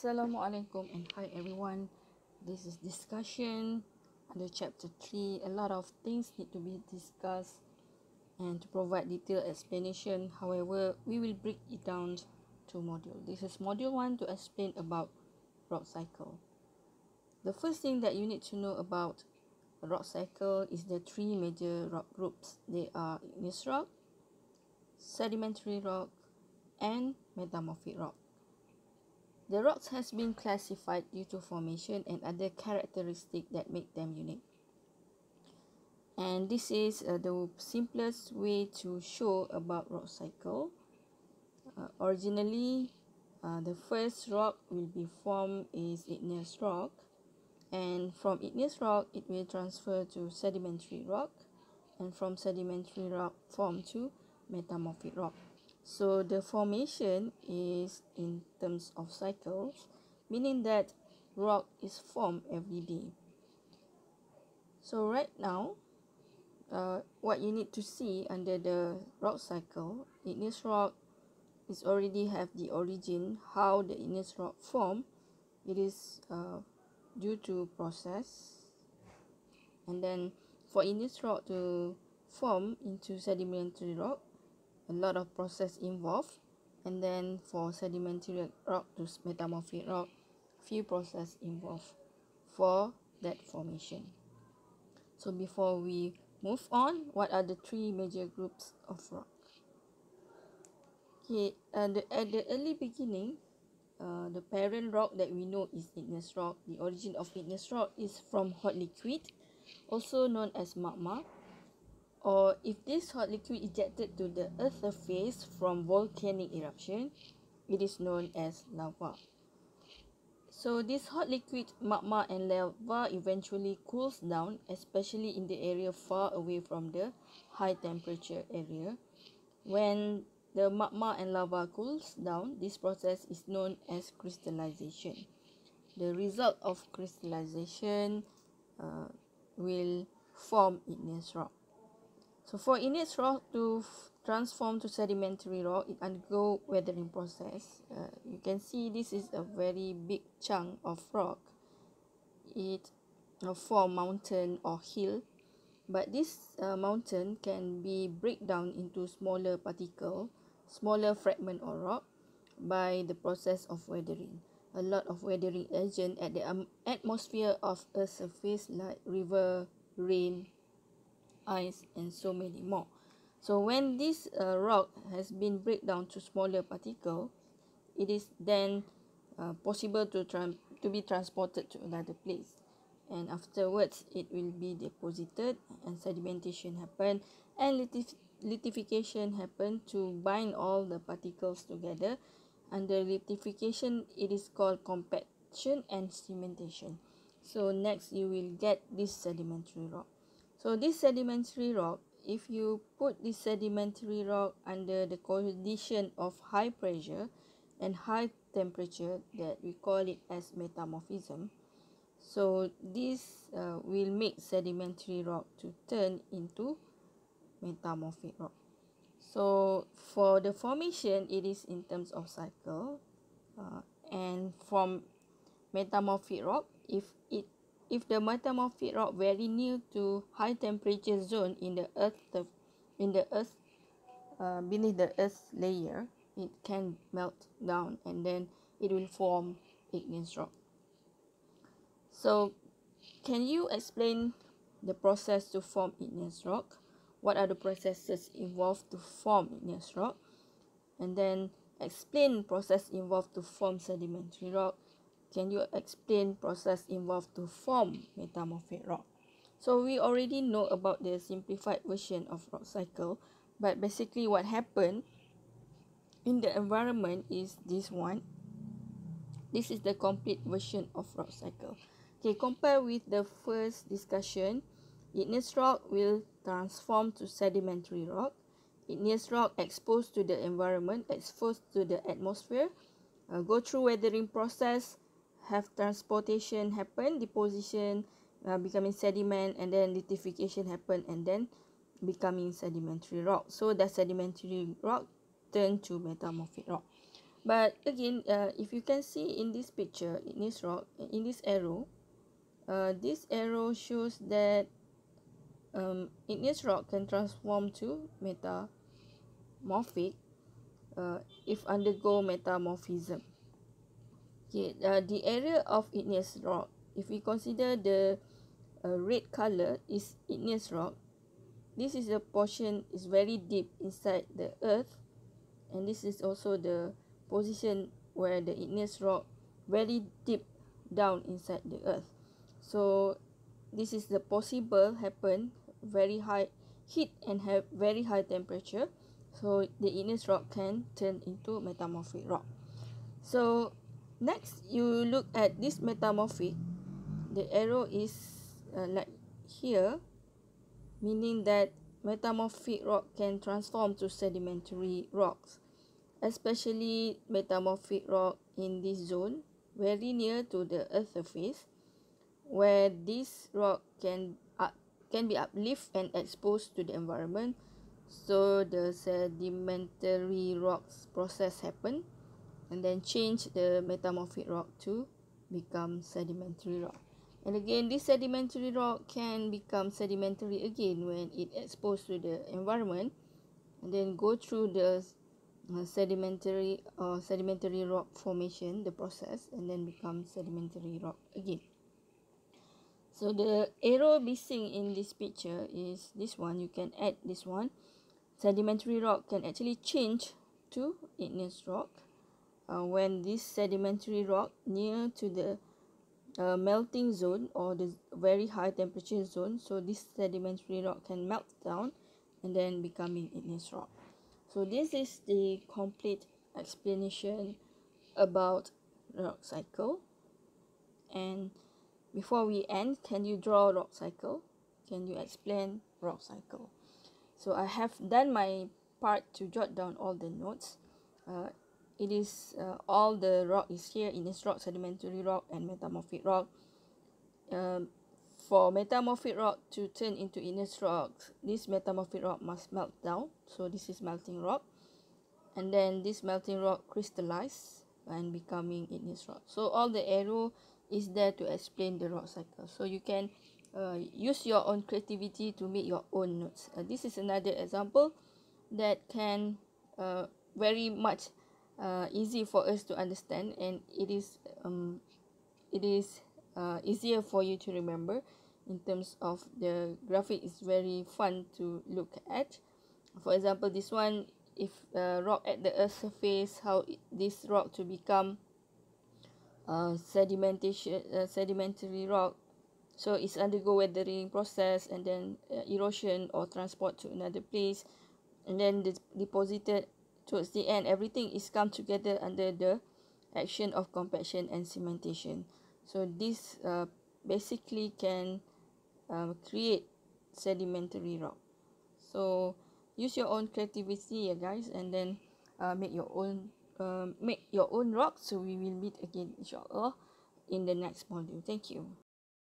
Assalamualaikum and hi everyone. This is discussion under chapter 3. A lot of things need to be discussed and to provide detailed explanation. However, we will break it down to module. This is module 1 to explain about rock cycle. The first thing that you need to know about rock cycle is the three major rock groups. They are igneous rock, sedimentary rock and metamorphic rock. The rocks has been classified due to formation and other characteristics that make them unique. And this is uh, the simplest way to show about rock cycle. Uh, originally, uh, the first rock will be formed is igneous rock and from igneous rock it will transfer to sedimentary rock and from sedimentary rock form to metamorphic rock. So the formation is in terms of cycles, meaning that rock is formed every day. So right now, uh, what you need to see under the rock cycle, igneous rock is already have the origin, how the igneous rock form. It is uh, due to process. And then for igneous rock to form into sedimentary rock, a lot of process involved. And then for sedimentary rock to metamorphic rock few process involved for that formation. So before we move on what are the three major groups of rock? Okay and uh, at the early beginning uh, the parent rock that we know is igneous rock. The origin of igneous rock is from hot liquid also known as magma or if this hot liquid ejected to the earth surface from volcanic eruption, it is known as lava. So this hot liquid magma and lava eventually cools down, especially in the area far away from the high temperature area. When the magma and lava cools down, this process is known as crystallization. The result of crystallization uh, will form igneous rock. So for igneous rock to transform to sedimentary rock, it undergo weathering process. Uh, you can see this is a very big chunk of rock. It uh, form mountain or hill, but this uh, mountain can be break down into smaller particle, smaller fragment or rock by the process of weathering. A lot of weathering agent at the um, atmosphere of a surface like river, rain, ice and so many more. So when this uh, rock has been break down to smaller particle, it is then uh, possible to to be transported to another place. And afterwards, it will be deposited and sedimentation happen and litif- lithification happen to bind all the particles together. Under lithification, it is called compaction and cementation. So next, you will get this sedimentary rock. So this sedimentary rock, if you put this sedimentary rock under the condition of high pressure and high temperature that we call it as metamorphism, so this uh, will make sedimentary rock to turn into metamorphic rock. So for the formation, it is in terms of cycle. Uh, and from metamorphic rock, if it if the metamorphic rock very near to high temperature zone in the earth in the earth uh, beneath the earth layer it can melt down and then it will form igneous rock. So can you explain the process to form igneous rock? What are the processes involved to form igneous rock? And then explain process involved to form sedimentary rock can you explain process involved to form metamorphic rock? So we already know about the simplified version of rock cycle, but basically what happened in the environment is this one. This is the complete version of rock cycle. Okay, compare with the first discussion, igneous rock will transform to sedimentary rock. Igneous rock exposed to the environment, exposed to the atmosphere, uh, go through weathering process, have transportation happen, deposition uh, becoming sediment, and then lithification happen, and then becoming sedimentary rock. So the sedimentary rock turn to metamorphic rock. but again uh, if you can see in this picture in this rock in this arrow uh, this arrow shows that um, igneous rock can transform to metamorphic uh, if undergo metamorphism okay uh, the area of igneous rock if we consider the uh, red color is igneous rock this is the portion is very deep inside the earth and this is also the position where the igneous rock very deep down inside the earth. So this is the possible happen very high heat and have very high temperature so the igneous rock can turn into metamorphic rock. So next you look at this metamorphic. The arrow is uh, like here meaning that metamorphic rock can transform to sedimentary rocks especially metamorphic rock in this zone very near to the earth surface where this rock can up, can be uplift and exposed to the environment. So the sedimentary rocks process happen and then change the metamorphic rock to become sedimentary rock. And again this sedimentary rock can become sedimentary again when it exposed to the environment and then go through the uh, sedimentary or uh, sedimentary rock formation the process and then become sedimentary rock again. So the arrow missing in this picture is this one. You can add this one. Sedimentary rock can actually change to igneous rock uh, when this sedimentary rock near to the uh, melting zone or the very high temperature zone so this sedimentary rock can melt down and then becoming igneous rock so this is the complete explanation about rock cycle and before we end, can you draw rock cycle? Can you explain rock cycle? So I have done my part to jot down all the notes. Uh, it is uh, all the rock is here in this rock, sedimentary rock and metamorphic rock. Um, for metamorphic rock to turn into igneous rock, this metamorphic rock must melt down. So this is melting rock. And then this melting rock crystallize and becoming igneous rock. So all the arrow is there to explain the rock cycle. So you can uh, use your own creativity to make your own notes. Uh, this is another example that can uh, very much uh, easy for us to understand and it is um, it is uh, easier for you to remember in terms of the graphic is very fun to look at. For example, this one, if uh, rock at the earth surface, how this rock to become uh, sedimentation uh, sedimentary rock so it's undergo weathering process and then uh, erosion or transport to another place and then de- deposited towards the end everything is come together under the action of compaction and cementation. So this uh, basically can uh, create sedimentary rock. So use your own creativity yeah guys and then uh, make your own um, make your own rock. So we will meet again inshallah in the next module. Thank you